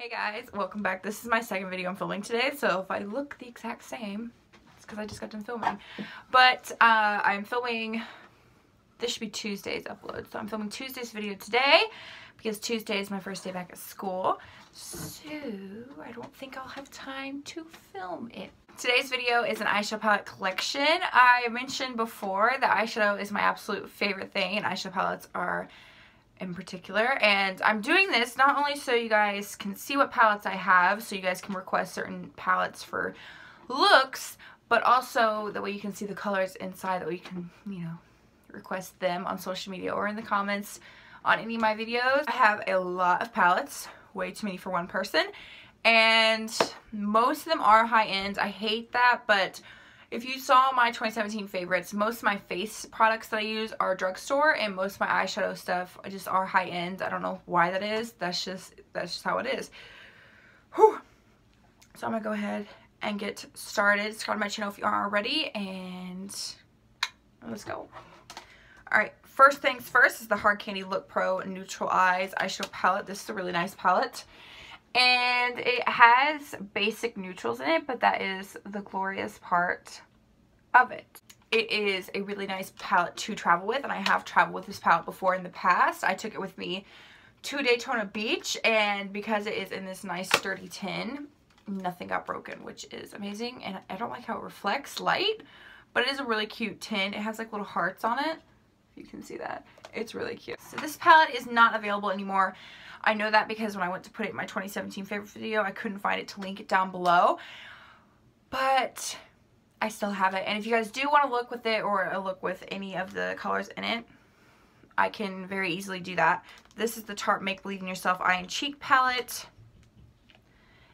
Hey guys, welcome back. This is my second video I'm filming today, so if I look the exact same, it's because I just got done filming. But uh, I'm filming, this should be Tuesday's upload, so I'm filming Tuesday's video today because Tuesday is my first day back at school. So I don't think I'll have time to film it. Today's video is an eyeshadow palette collection. I mentioned before that eyeshadow is my absolute favorite thing and eyeshadow palettes are in particular and I'm doing this not only so you guys can see what palettes I have so you guys can request certain palettes for looks but also the way you can see the colors inside that way you can you know request them on social media or in the comments on any of my videos. I have a lot of palettes way too many for one person and most of them are high-end. I hate that but if you saw my 2017 favorites, most of my face products that I use are drugstore and most of my eyeshadow stuff just are high end. I don't know why that is. That's just that's just how it is. Whew. So I'm gonna go ahead and get started. Subscribe to my channel if you aren't already and let's go. Alright, first things first is the Hard Candy Look Pro Neutral Eyes Eyeshadow Palette. This is a really nice palette and it has basic neutrals in it but that is the glorious part of it. It is a really nice palette to travel with and I have traveled with this palette before in the past. I took it with me to Daytona Beach and because it is in this nice sturdy tin nothing got broken which is amazing and I don't like how it reflects light but it is a really cute tin. It has like little hearts on it. You can see that. It's really cute. So this palette is not available anymore I know that because when I went to put it in my 2017 favorite video, I couldn't find it to link it down below. But I still have it. And if you guys do want to look with it or a look with any of the colors in it, I can very easily do that. This is the Tarte Make Believe in Yourself Eye and Cheek palette.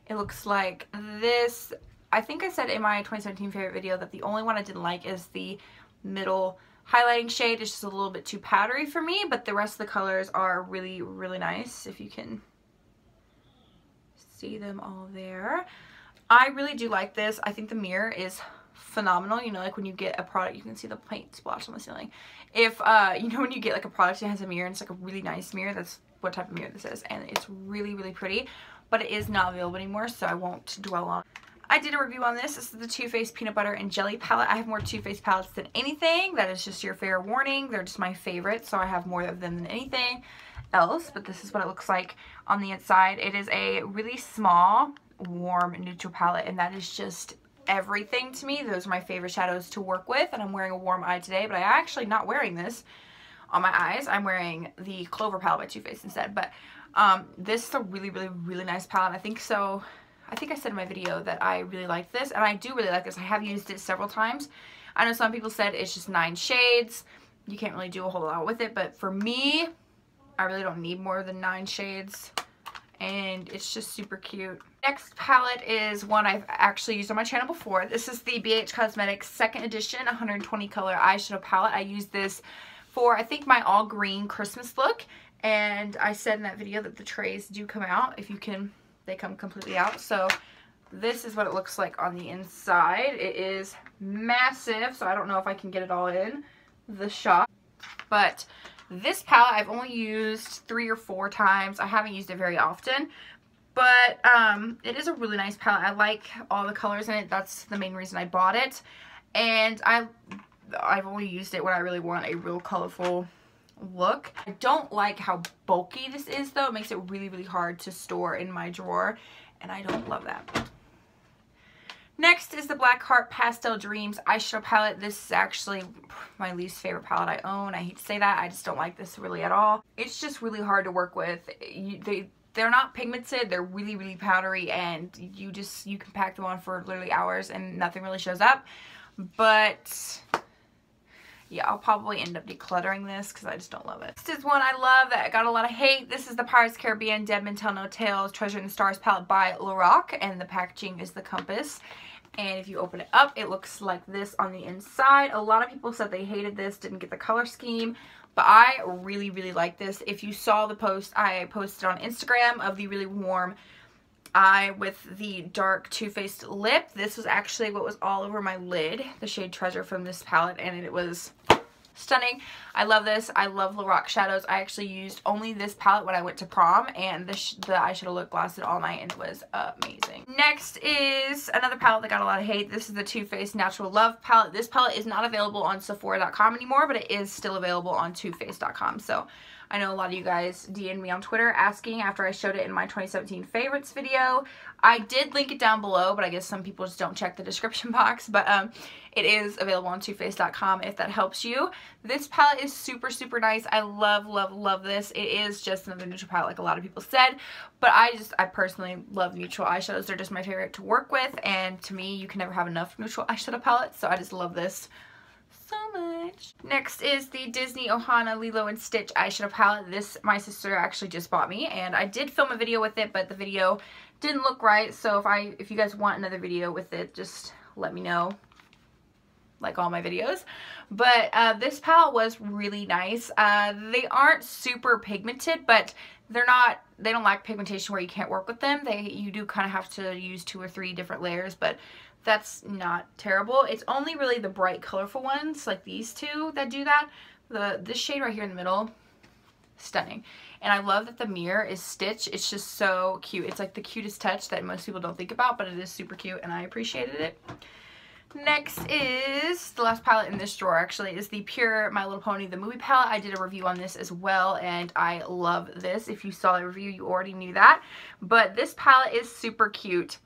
It looks like this. I think I said in my 2017 favorite video that the only one I didn't like is the middle highlighting shade is just a little bit too powdery for me, but the rest of the colors are really, really nice if you can see them all there. I really do like this. I think the mirror is phenomenal. You know, like when you get a product, you can see the paint splash on the ceiling. If, uh, you know, when you get like a product that has a mirror and it's like a really nice mirror, that's what type of mirror this is. And it's really, really pretty, but it is not available anymore, so I won't dwell on I did a review on this. This is the Too Faced Peanut Butter and Jelly palette. I have more Too Faced palettes than anything. That is just your fair warning. They're just my favorite, so I have more of them than anything else. But this is what it looks like on the inside. It is a really small, warm, neutral palette, and that is just everything to me. Those are my favorite shadows to work with, and I'm wearing a warm eye today, but I'm actually not wearing this on my eyes. I'm wearing the Clover palette by Too Faced instead, but um, this is a really, really, really nice palette. I think so I think I said in my video that I really like this, and I do really like this. I have used it several times. I know some people said it's just nine shades. You can't really do a whole lot with it, but for me, I really don't need more than nine shades, and it's just super cute. Next palette is one I've actually used on my channel before. This is the BH Cosmetics second edition 120 color eyeshadow palette. I used this for, I think, my all green Christmas look, and I said in that video that the trays do come out if you can they come completely out. So this is what it looks like on the inside. It is massive, so I don't know if I can get it all in the shot. But this palette I've only used three or four times. I haven't used it very often. But um, it is a really nice palette. I like all the colors in it. That's the main reason I bought it. And I, I've only used it when I really want a real colorful look. I don't like how bulky this is though. It makes it really, really hard to store in my drawer and I don't love that. Next is the Black Heart Pastel Dreams eyeshadow palette. This is actually my least favorite palette I own. I hate to say that. I just don't like this really at all. It's just really hard to work with. You, they, they're not pigmented. They're really, really powdery and you just, you can pack them on for literally hours and nothing really shows up. But yeah, I'll probably end up decluttering this because I just don't love it. This is one I love that got a lot of hate. This is the Pirates Caribbean Dead Men Tell No Tales Treasure in the Stars palette by Lorac and the packaging is the compass. And if you open it up, it looks like this on the inside. A lot of people said they hated this, didn't get the color scheme, but I really, really like this. If you saw the post I posted on Instagram of the really warm eye with the dark Too Faced lip. This was actually what was all over my lid, the shade Treasure from this palette, and it was stunning. I love this. I love Lorac shadows. I actually used only this palette when I went to prom and this, the eyeshadow look lasted all night and it was amazing. Next is another palette that got a lot of hate. This is the Too Faced Natural Love palette. This palette is not available on Sephora.com anymore, but it is still available on TooFaced.com. So I know a lot of you guys DM'd me on Twitter asking after I showed it in my 2017 favorites video. I did link it down below, but I guess some people just don't check the description box. But um, it is available on TooFaced.com if that helps you. This palette is super, super nice. I love, love, love this. It is just another neutral palette like a lot of people said. But I just, I personally love neutral eyeshadows. They're just my favorite to work with. And to me, you can never have enough neutral eyeshadow palettes. So I just love this so much. Next is the Disney Ohana Lilo and Stitch eyeshadow palette. This my sister actually just bought me and I did film a video with it but the video didn't look right so if I if you guys want another video with it just let me know like all my videos but uh, this palette was really nice uh, they aren't super pigmented but they're not they don't lack pigmentation where you can't work with them they you do kind of have to use two or three different layers but that's not terrible. It's only really the bright colorful ones like these two that do that. The This shade right here in the middle, stunning. And I love that the mirror is stitched. It's just so cute. It's like the cutest touch that most people don't think about, but it is super cute and I appreciated it. Next is, the last palette in this drawer actually, is the Pur My Little Pony The Movie Palette. I did a review on this as well and I love this. If you saw the review, you already knew that. But this palette is super cute.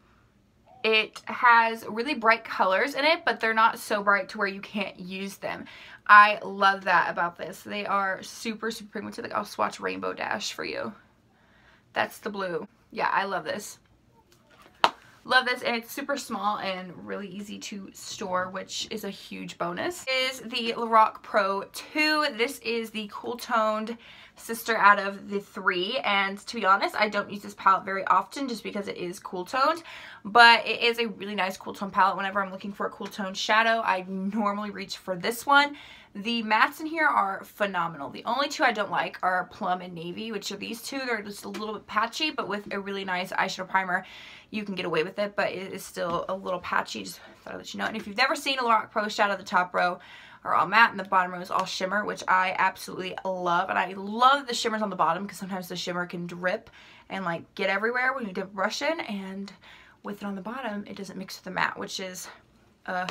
It has really bright colors in it, but they're not so bright to where you can't use them. I love that about this. They are super, super pigmented. Like, I'll swatch Rainbow Dash for you. That's the blue. Yeah, I love this. Love this, and it's super small and really easy to store, which is a huge bonus. Is the Lorac Pro 2. This is the cool toned sister out of the three and to be honest I don't use this palette very often just because it is cool toned but it is a really nice cool tone palette whenever I'm looking for a cool tone shadow I normally reach for this one the mattes in here are phenomenal the only two I don't like are plum and navy which are these two they're just a little bit patchy but with a really nice eyeshadow primer you can get away with it but it is still a little patchy just thought I'd let you know and if you've never seen a Lorac Pro shadow the top row are all matte and the bottom row is all shimmer, which I absolutely love. And I love the shimmers on the bottom because sometimes the shimmer can drip and like get everywhere when you dip brush in. And with it on the bottom, it doesn't mix with the matte, which is uh,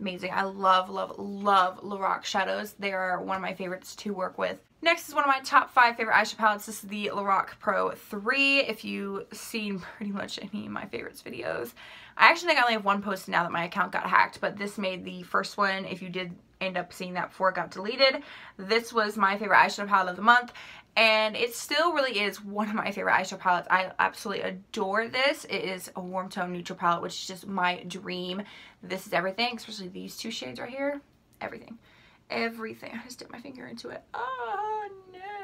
amazing. I love, love, love Lorac shadows. They are one of my favorites to work with. Next is one of my top five favorite eyeshadow palettes. This is the Lorac Pro 3. If you've seen pretty much any of my favorites videos. I actually think I only have one post now that my account got hacked, but this made the first one. If you did end up seeing that before it got deleted, this was my favorite eyeshadow palette of the month. And it still really is one of my favorite eyeshadow palettes. I absolutely adore this. It is a warm tone neutral palette, which is just my dream. This is everything, especially these two shades right here. Everything everything. I just dip my finger into it. Oh, no.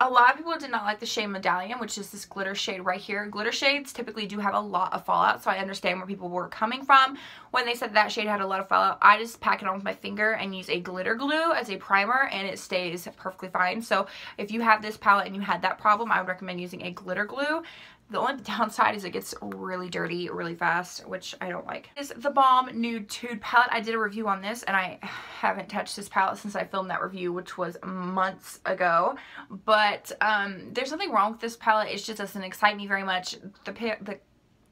A lot of people did not like the shade Medallion, which is this glitter shade right here. Glitter shades typically do have a lot of fallout, so I understand where people were coming from when they said that shade had a lot of fallout. I just pack it on with my finger and use a glitter glue as a primer, and it stays perfectly fine. So if you have this palette and you had that problem, I would recommend using a glitter glue. The only downside is it gets really dirty really fast, which I don't like. This is the Balm Nude Tude palette. I did a review on this and I haven't touched this palette since I filmed that review, which was months ago. But um, there's nothing wrong with this palette. It just doesn't excite me very much. The, the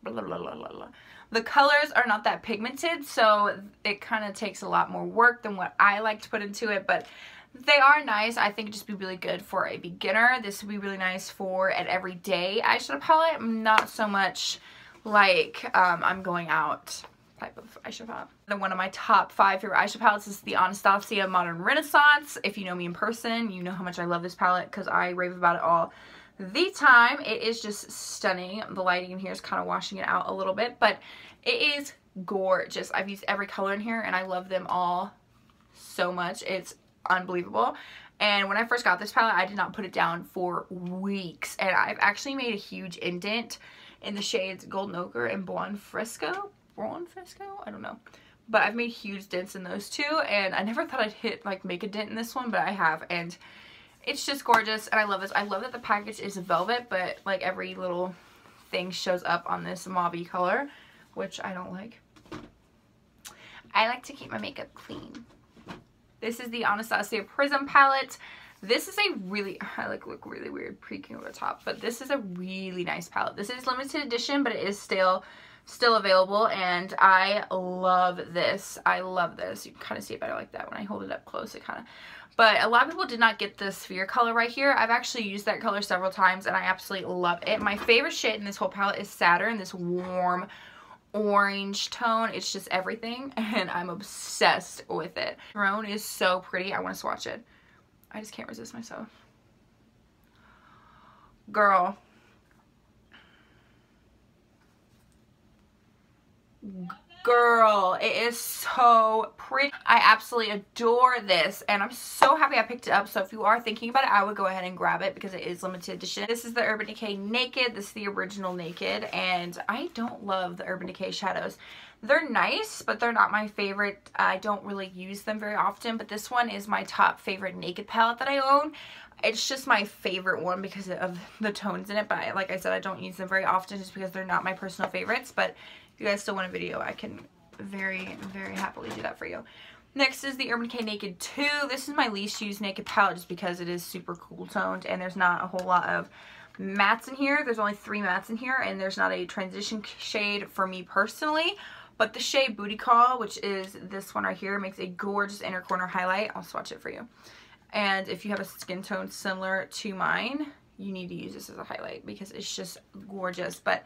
blah, blah, blah, the colors are not that pigmented, so it kind of takes a lot more work than what I like to put into it, but they are nice. I think just be really good for a beginner. This would be really nice for an everyday eyeshadow palette. Not so much like um, I'm going out type of eyeshadow palette. Then one of my top five favorite eyeshadow palettes is the Anastasia Modern Renaissance. If you know me in person, you know how much I love this palette because I rave about it all the time. It is just stunning. The lighting in here is kind of washing it out a little bit, but it is gorgeous. I've used every color in here and I love them all so much. It's unbelievable. And when I first got this palette, I did not put it down for weeks. And I've actually made a huge indent in the shades Golden Ochre and Blonde Fresco. Blonde Fresco? I don't know. But I've made huge dents in those two. And I never thought I'd hit, like, make a dent in this one, but I have. And it's just gorgeous. And I love this. I love that the package is velvet, but, like, every little thing shows up on this mauve color, which I don't like. I like to keep my makeup clean This is the Anastasia Prism palette. This is a really, I like look really weird peeking over the top, but this is a really nice palette. This is limited edition, but it is still still available and I love this. I love this. You can kind of see it better like that when I hold it up close. It kind of, but a lot of people did not get the sphere color right here. I've actually used that color several times and I absolutely love it. My favorite shade in this whole palette is Saturn, this warm orange tone. It's just everything and I'm obsessed with it. Throne is so pretty. I want to swatch it. I just can't resist myself. Girl, girl it is so pretty i absolutely adore this and i'm so happy i picked it up. So if you are thinking about it i would go ahead and grab it because it is limited edition. This is the urban decay naked. This is the original naked and i don't love the urban decay shadows. They're nice but they're not my favorite. I don't really use them very often but this one is my top favorite naked palette that i own. It's just my favorite one because of the tones in it but I, like i said i don't use them very often just because they're not my personal favorites but if you guys still want a video, I can very, very happily do that for you. Next is the Urban Decay Naked 2. This is my least used naked palette just because it is super cool toned and there's not a whole lot of mattes in here. There's only three mattes in here and there's not a transition shade for me personally. But the shade Booty Call, which is this one right here, makes a gorgeous inner corner highlight. I'll swatch it for you. And if you have a skin tone similar to mine, you need to use this as a highlight because it's just gorgeous. But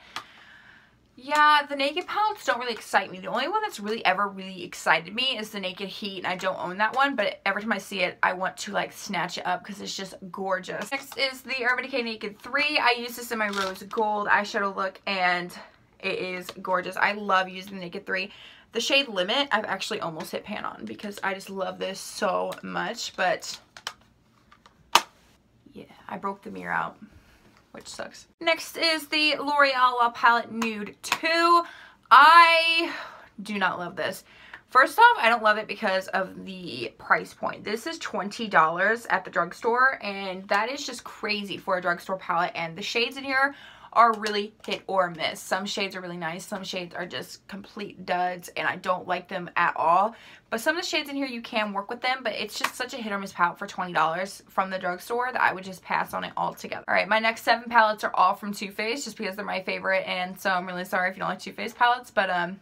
yeah, the Naked palettes don't really excite me. The only one that's really ever really excited me is the Naked Heat, and I don't own that one, but every time I see it, I want to like snatch it up because it's just gorgeous. Next is the Urban Decay Naked 3. I use this in my rose gold eyeshadow look, and it is gorgeous. I love using the Naked 3. The shade Limit, I've actually almost hit pan on because I just love this so much, but yeah, I broke the mirror out which sucks. Next is the L'Oreal La Palette Nude 2. I do not love this. First off, I don't love it because of the price point. This is $20 at the drugstore, and that is just crazy for a drugstore palette. And the shades in here are really hit or miss. Some shades are really nice. Some shades are just complete duds and I don't like them at all. But some of the shades in here you can work with them but it's just such a hit or miss palette for $20 from the drugstore that I would just pass on it altogether. Alright, my next seven palettes are all from Too Faced just because they're my favorite and so I'm really sorry if you don't like Too Faced palettes but um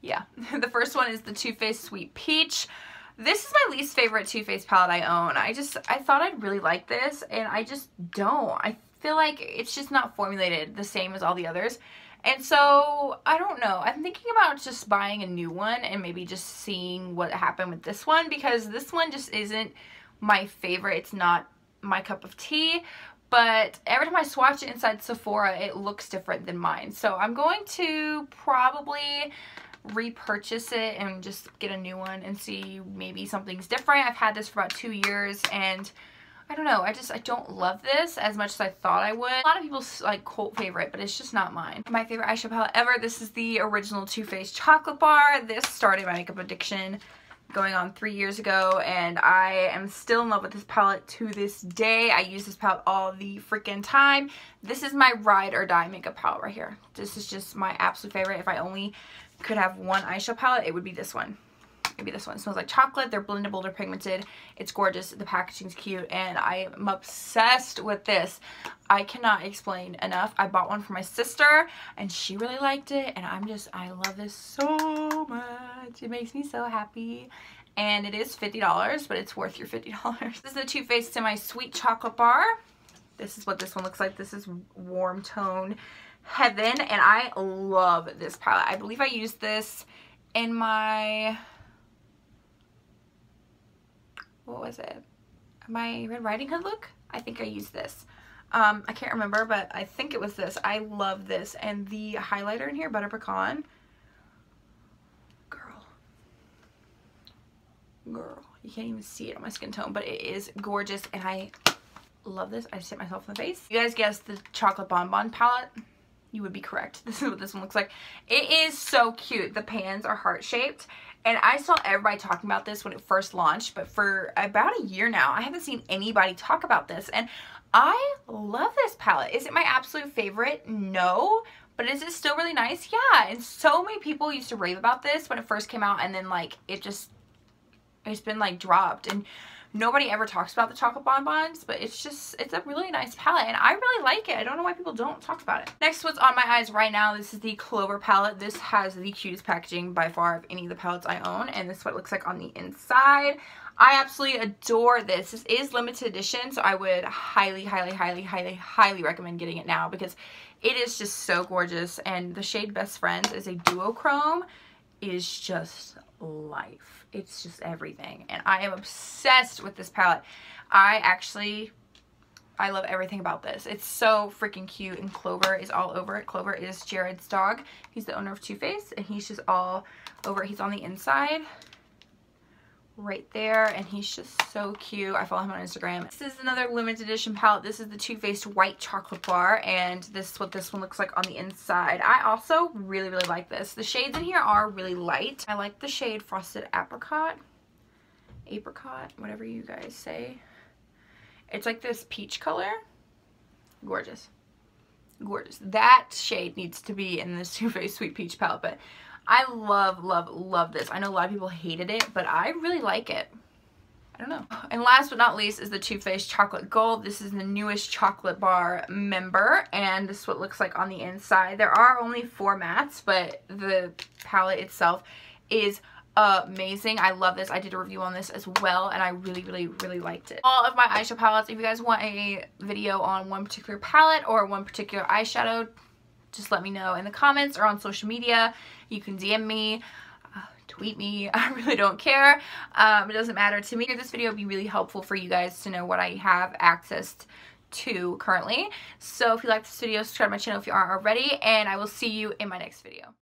yeah. the first one is the Too Faced Sweet Peach. This is my least favorite Too Faced palette I own. I just, I thought I'd really like this, and I just don't. I feel like it's just not formulated the same as all the others. And so, I don't know. I'm thinking about just buying a new one and maybe just seeing what happened with this one because this one just isn't my favorite. It's not my cup of tea. But every time I swatch it inside Sephora, it looks different than mine. So I'm going to probably repurchase it and just get a new one and see maybe something's different. I've had this for about two years and I don't know. I just, I don't love this as much as I thought I would. A lot of people's like cult favorite, but it's just not mine. My favorite eyeshadow palette ever. This is the original Too Faced Chocolate Bar. This started my makeup addiction going on three years ago and I am still in love with this palette to this day. I use this palette all the freaking time. This is my ride or die makeup palette right here. This is just my absolute favorite. If I only could have one eyeshadow palette, it would be this one maybe this one. It smells like chocolate. They're blendable. They're pigmented. It's gorgeous. The packaging's cute. And I am obsessed with this. I cannot explain enough. I bought one for my sister and she really liked it. And I'm just, I love this so much. It makes me so happy. And it is $50, but it's worth your $50. This is the Too Faced Semi Sweet Chocolate Bar. This is what this one looks like. This is warm tone heaven. And I love this palette. I believe I used this in my what was it? My Red Riding Hood look? I think I used this. Um, I can't remember, but I think it was this. I love this. And the highlighter in here, Butter Pecan. Girl. Girl. You can't even see it on my skin tone, but it is gorgeous. And I love this. I just hit myself in the face. You guys guessed the Chocolate Bonbon palette? You would be correct. This is what this one looks like. It is so cute. The pans are heart-shaped and I saw everybody talking about this when it first launched, but for about a year now, I haven't seen anybody talk about this. And I love this palette. Is it my absolute favorite? No. But is it still really nice? Yeah. And so many people used to rave about this when it first came out and then like it just it's been like dropped and nobody ever talks about the chocolate bonbons but it's just it's a really nice palette and I really like it I don't know why people don't talk about it next what's on my eyes right now this is the Clover palette this has the cutest packaging by far of any of the palettes I own and this is what it looks like on the inside I absolutely adore this. This is limited edition, so I would highly, highly, highly, highly, highly recommend getting it now because it is just so gorgeous. And the shade Best Friends is a duochrome. is just life. It's just everything. And I am obsessed with this palette. I actually, I love everything about this. It's so freaking cute and Clover is all over it. Clover is Jerrod's dog. He's the owner of Too Faced and he's just all over He's on the inside right there and he's just so cute. I follow him on instagram. This is another limited edition palette. This is the Too Faced white chocolate bar and this is what this one looks like on the inside. I also really really like this. The shades in here are really light. I like the shade frosted apricot. Apricot whatever you guys say. It's like this peach color. Gorgeous. Gorgeous. That shade needs to be in this Too Faced sweet peach palette but I love, love, love this. I know a lot of people hated it, but I really like it. I don't know. And last but not least is the Too Faced Chocolate Gold. This is the newest chocolate bar member, and this is what looks like on the inside. There are only four mats, but the palette itself is amazing. I love this. I did a review on this as well, and I really, really, really liked it. All of my eyeshadow palettes, if you guys want a video on one particular palette or one particular eyeshadow, just let me know in the comments or on social media. You can DM me, uh, tweet me. I really don't care. Um, it doesn't matter to me. This video would be really helpful for you guys to know what I have access to currently. So if you like this video, subscribe to my channel if you aren't already, and I will see you in my next video.